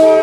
Bye.